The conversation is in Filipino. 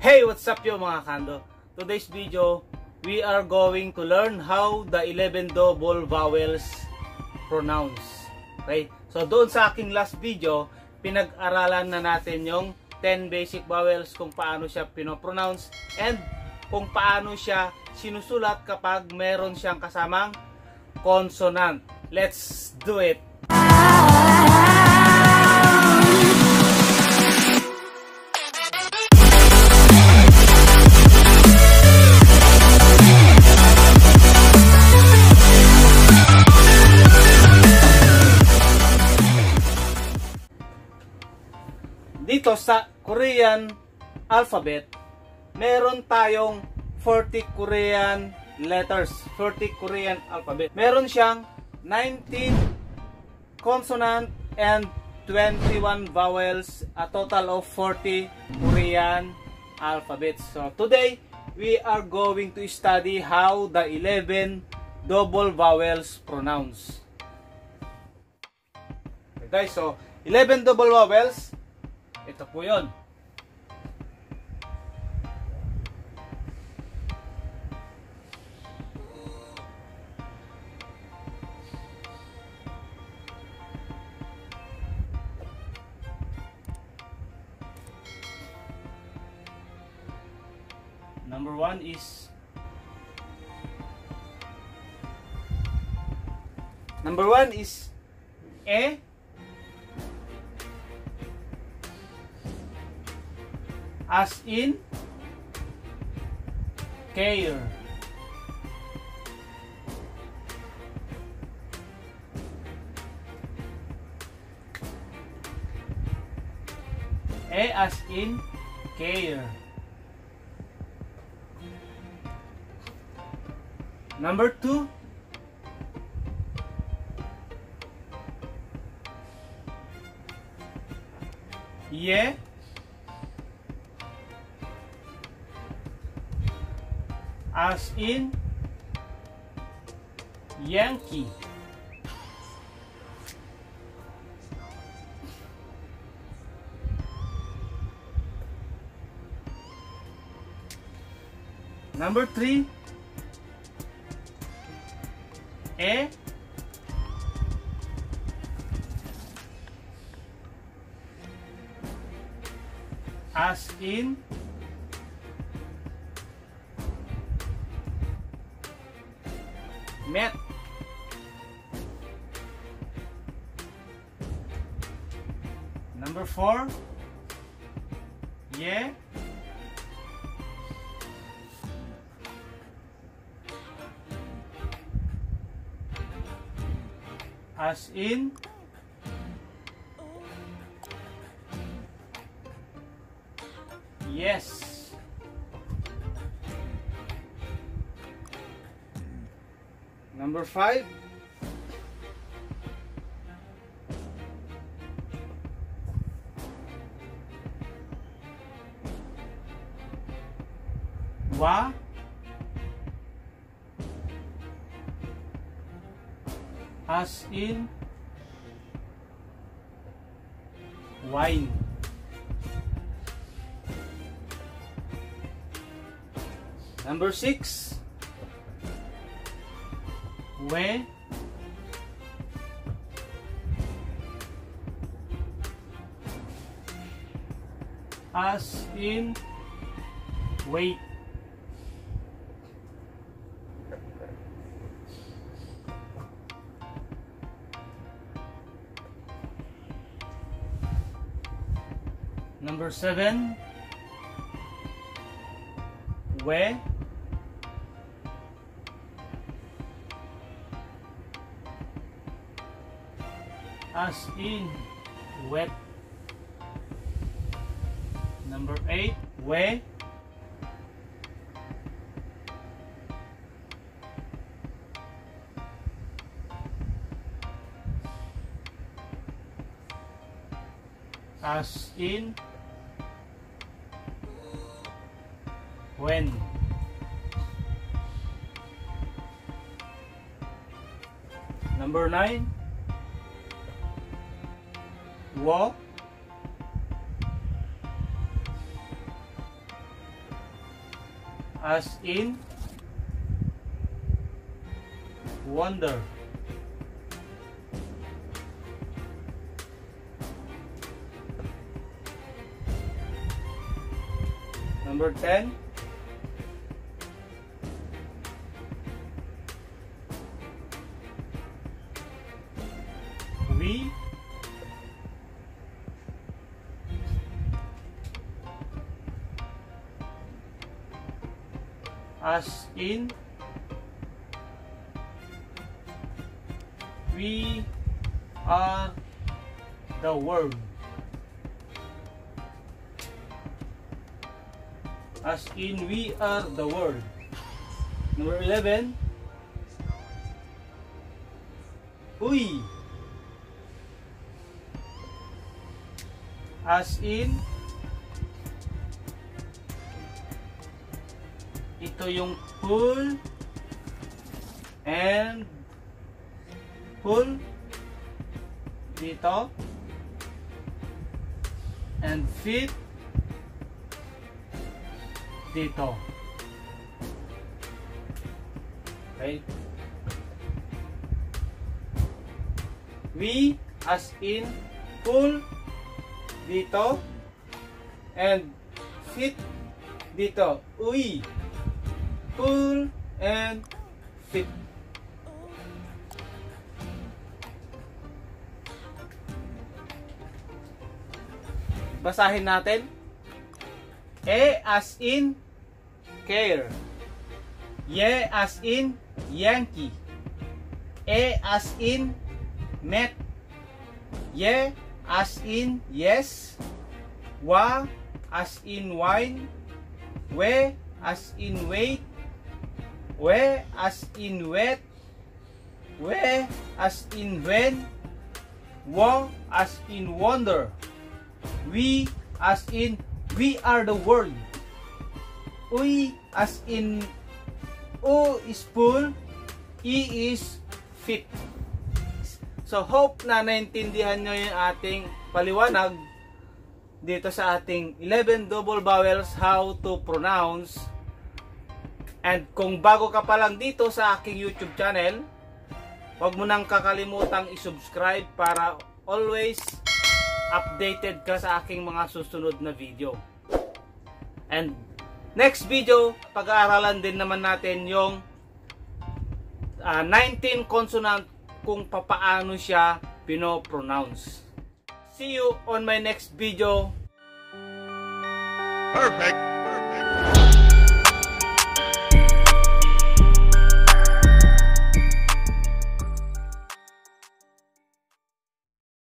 Hey, what's up yo mga kando? Today's video, we are going to learn how the 11 double vowels pronounce. Okay? So doon sa aking last video, pinag-aralan na natin yung 10 basic vowels kung paano siya pinopronounce and kung paano siya sinusulat kapag meron siyang kasamang consonant. Let's do it! Korean alphabet, meron tayong 40 Korean letters, 40 Korean alphabet. Meron siyang 19 consonant and 21 vowels, a total of 40 Korean alphabets. So today, we are going to study how the 11 double vowels pronounce. Okay, guys, so 11 double vowels ito po yun. Number one is Number one is E as in care. A as in care. Number two, yeah as in Yankee. Number three, E as in met. Number four, yeah. As in yes. Number five. Wa. As in wine. Number six. Where as in wait number seven. Where as in wet. Number 8, where as in when number 9 wo as in wonder. Number 10. We as in? We are the world. As in we are the world. Number 11 Uy as in ito yung pull and pull dito. And fit dito. Okay? We as in pull dito and fit dito uy pull and fit. Basahin natin. E as in care. Ye as in Yankee. E as in met. Ye as in yes. Wa as in wine. We as in wait we as in wet, we as in when, wo as in wonder, we as in we are the world, we as in u is full, e is fit. So hope na naintindihan nyo yung ating paliwanag dito sa ating 11 double vowels how to pronounce And kung bago ka pa lang dito sa aking YouTube channel, huwag mo nang kakalimutang i-subscribe para always updated ka sa aking mga susunod na video. And next video, pag-aaralan din naman natin yung uh, ah, 19 consonant kung papaano siya pino-pronounce. See you on my next video. Perfect.